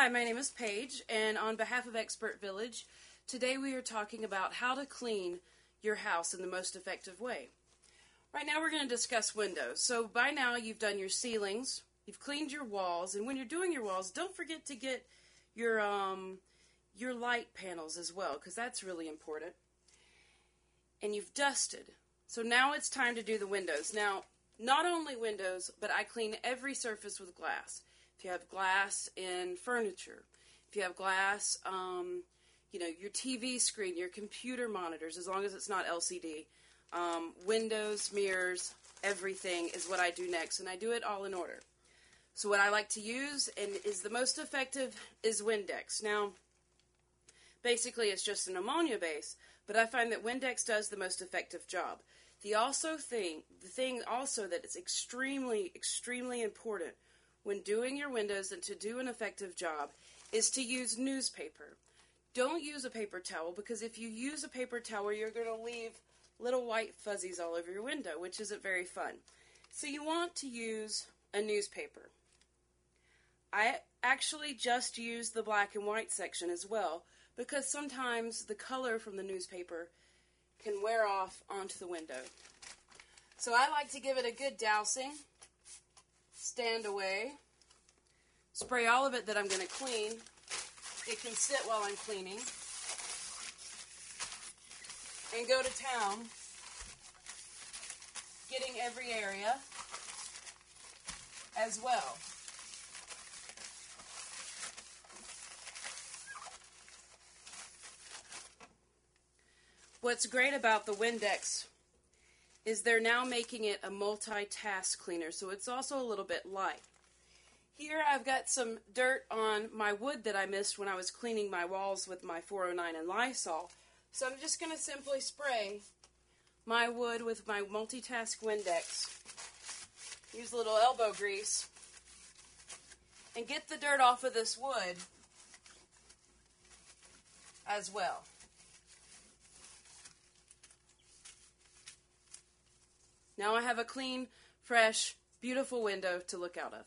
Hi, my name is Paige, and on behalf of Expert Village, today we are talking about how to clean your house in the most effective way. Right now, we're going to discuss windows. So, by now, you've done your ceilings, you've cleaned your walls, and when you're doing your walls, don't forget to get your um, your light panels as well, because that's really important. And you've dusted. So now it's time to do the windows. Now, not only windows, but I clean every surface with glass. If you have glass in furniture, if you have glass, um, you know, your TV screen, your computer monitors, as long as it's not LCD, um, windows, mirrors, everything is what I do next, and I do it all in order. So what I like to use and is the most effective is Windex. Now, basically it's just an ammonia base, but I find that Windex does the most effective job. The also thing, the thing also that is extremely, extremely important when doing your windows and to do an effective job is to use newspaper. Don't use a paper towel because if you use a paper towel, you're going to leave little white fuzzies all over your window, which isn't very fun. So you want to use a newspaper. I actually just use the black and white section as well because sometimes the color from the newspaper can wear off onto the window. So I like to give it a good dousing, stand away, spray all of it that I'm going to clean. It can sit while I'm cleaning, and go to town getting every area as well. What's great about the Windex is they're now making it a multitask cleaner, so it's also a little bit light. Here I've got some dirt on my wood that I missed when I was cleaning my walls with my 409 and Lysol. So I'm just going to simply spray my wood with my multitask Windex. Use a little elbow grease and get the dirt off of this wood as well. Now I have a clean, fresh, beautiful window to look out of.